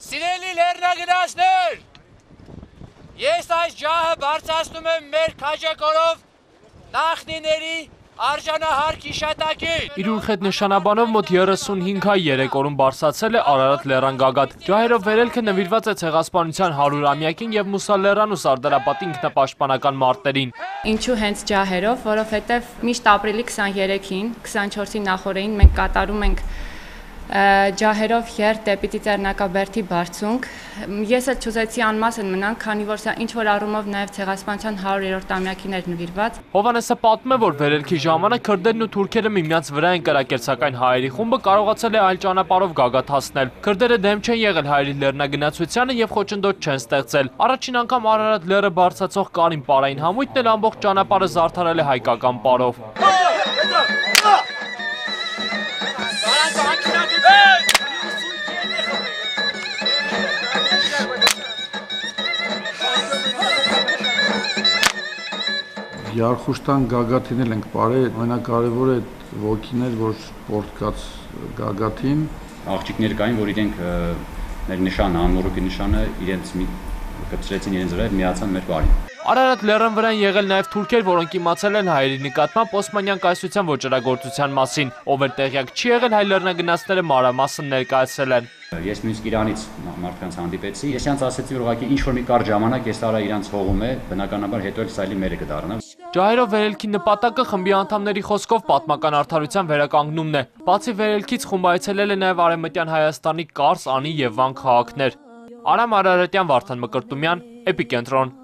Սիրելի լեռնագնացներ, ես այս ջահը բարձրացնում եմ մեր քաջակորով նախնիների արժանահարկ իշատակին։ Իր ուրխետ նշանաբանով մոտ 35 հայ երեք օրում բարսացել է Արարատ լեռան գագաթ։ Ջահերով վերելքը նվիրված է ցեղասպանության 100-ամյակին եւ Մուսա լեռան ու Սարդարապատի ինքնապաշտպանական մարտերին։ Ինչու հենց ջահերով, որովհետև միշտ ապրիլի 23-ին, 24-ի նախորդին մենք կատարում ենք ջահերով յեր դեպի Ծիծեռնակաբերդի բարձունք։ Ես էլ ճուզեցի անմասն մնանք, քանի որ սա ինչ որ առումով նաև ցեղասպանության 100-րդ ամյակին էր նվիրված։ Հովանեսը պատմում է, որ վերելքի ժամանակ քրդերն ու թուրքերը միմյանց վրա են կրակել, սակայն հայերի խումբը կարողացել է այլ ճանապարհով գագաթ հասնել։ Քրդերը դեմ չեն եղել հայերի լեռնագնացությանը եւ խոչընդոտ չեն ստեղծել։ Առաջին անգամ Արարատ լեռը բարձրացող Կարին Պարային համույթն էլ ամբողջ ճանապարհը զարդարել է հայկական պարով։ Երխուշտան գագաթին էլ ենք բարել, ամենակարևորը այդ ոգին էր, որ պորտկաց գագաթին աղջիկներ կային, որ իրենք մեր նշանը, անմոռուկի նշանը իրենց մի կպցրեցին իրենց վրա, միացան մեր բարին։ Արարատ լեռան վրա են եղել նաև թուրքեր, որոնք իմացել են հայերի նկատմամբ Օսմանյան կայսրության ոչռագործության մասին, ով էլ տեղյակ չի եղել հայ լեռնագնացները մանրամասն ներկայացրել են։ Ես նույնիսկ Իրանից մարդկանց հանդիպեցի, ես իրանց ասեցի, որ ուղղակի ինչ որ մի կարճ ժամանակ ես արա իրանց հողում է, բնականաբար հետո էլ սայլի մերը կդառնա։ Ջահերով վերելքի նպատակը խմբի անդամների խոսքով պատմական արդարության վերականգնումն է։ Բացի վերելքից խումբը այցելել է նաև Արևմտյան Հայաստանի Կարս, Անի եւ Վան քաղաքներ։ Արամ Արարատյան, Վարդան Մկրտումյան, Էպիկենտրոն